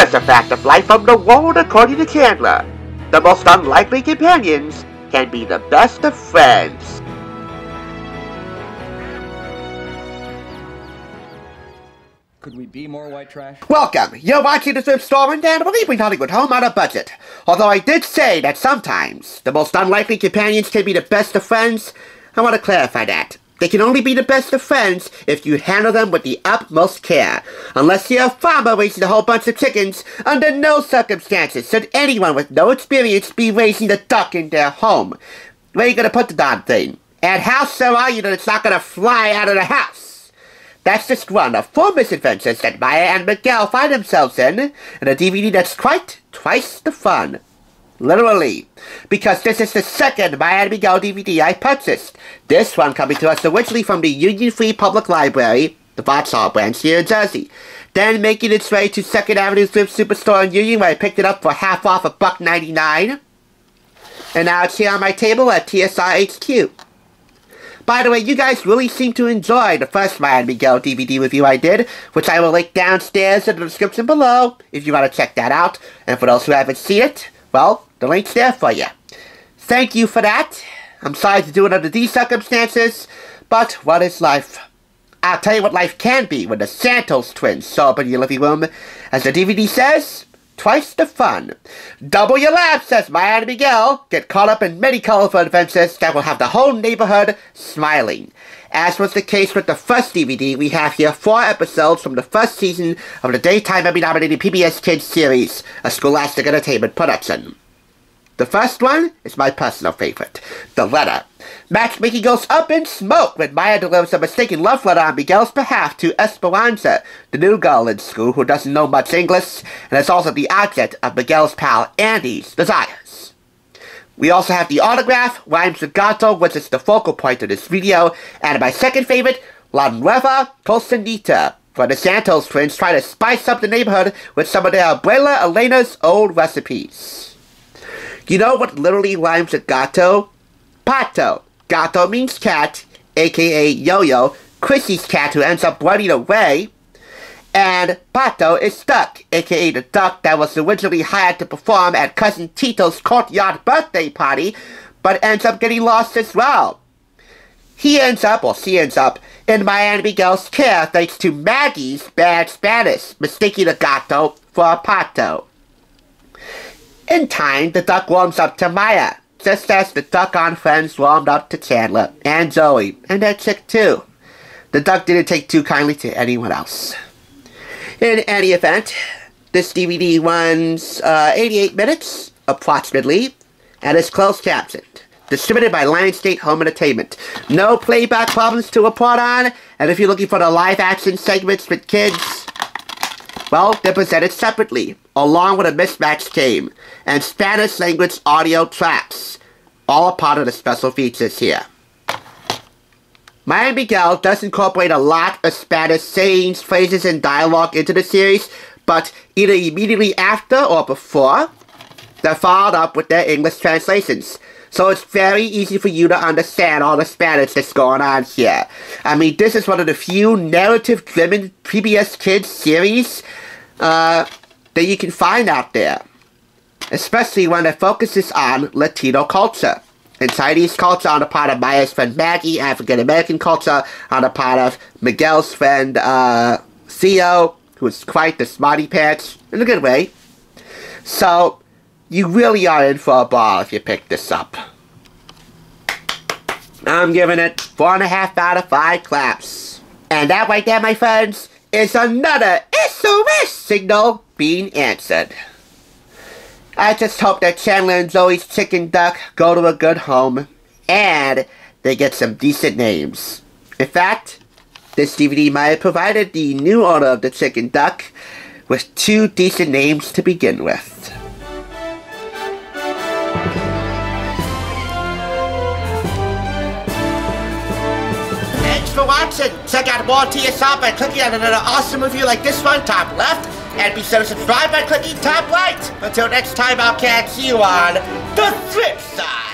Here's a fact of life from the world according to Chandler. The most unlikely companions can be the best of friends. Could we be more white trash? Welcome! You're watching the thrift store Rundown leaving Hollywood home on a budget. Although I did say that sometimes the most unlikely companions can be the best of friends, I want to clarify that. They can only be the best of friends if you handle them with the utmost care. Unless you're a farmer raising a whole bunch of chickens, under no circumstances should anyone with no experience be raising a duck in their home. Where are you gonna put the darn thing? And how sure are you that it's not gonna fly out of the house? That's just one of four misadventures that Maya and Miguel find themselves in, in a DVD that's quite twice the fun. Literally. Because this is the second Maya and Miguel DVD I purchased. This one coming to us originally from the Union Free Public Library, the Vauxhall branch here in Jersey. Then making its way to 2nd Avenue Thrift Superstore in Union where I picked it up for half off a buck 99. And now it's here on my table at TSR HQ. By the way, you guys really seem to enjoy the first and Miguel DVD review I did, which I will link downstairs in the description below if you want to check that out. And for those who haven't seen it, well, the link's there for you. Thank you for that. I'm sorry to do it under these circumstances, but what is life? I'll tell you what life can be when the Santos twins show up in your living room. As the DVD says, twice the fun. Double your laughs, says Maya and Miguel. Get caught up in many colorful adventures that will have the whole neighborhood smiling. As was the case with the first DVD, we have here four episodes from the first season of the Daytime Emmy-nominated PBS Kids series, a Scholastic Entertainment production. The first one is my personal favorite, The Letter. Matchmaking goes up in smoke when Maya delivers a mistaken love letter on Miguel's behalf to Esperanza, the new girl in school who doesn't know much English and is also the object of Miguel's pal Andy's desires. We also have the autograph, Rhymes with Gato, which is the focal point of this video, and my second favorite, La Nueva Cocinita, where the Santos twins try to spice up the neighborhood with some of their abuela Elena's old recipes. You know what literally rhymes with gato? Pato. Gato means cat, aka Yo-Yo, Chrissy's cat who ends up running away. And Pato is stuck, aka the duck that was originally hired to perform at Cousin Tito's courtyard birthday party, but ends up getting lost as well. He ends up, or she ends up, in and Miguel's care thanks to Maggie's bad Spanish, mistaking a gato for a pato. In time, the duck warms up to Maya, just as the duck on Friends warmed up to Chandler and Joey, and that chick too. The duck didn't take too kindly to anyone else. In any event, this DVD runs uh, 88 minutes, approximately, and is closed captioned. Distributed by Lionsgate Home Entertainment. No playback problems to report on, and if you're looking for the live action segments with kids, well, they're presented separately, along with a mismatched game, and Spanish language audio tracks, all a part of the special features here. Maya Miguel does incorporate a lot of Spanish sayings, phrases, and dialogue into the series, but either immediately after or before, they're followed up with their English translations. So it's very easy for you to understand all the Spanish that's going on here. I mean, this is one of the few narrative-driven PBS Kids series uh, that you can find out there. Especially when it focuses on Latino culture. And Chinese culture on the part of Maya's friend Maggie, African American culture on the part of Miguel's friend uh, Theo, who's quite the smarty pants, in a good way. So, you really are in for a ball if you pick this up. I'm giving it four and a half out of five claps. And that right there, my friends, is another SOS signal being answered. I just hope that Chandler and Joey's chicken duck go to a good home, and they get some decent names. In fact, this DVD might have provided the new owner of the chicken duck with two decent names to begin with. Thanks. Check out more TSR by clicking on another awesome review like this one top left. And be sure to subscribe by clicking top right. Until next time, I'll catch you on the flip side.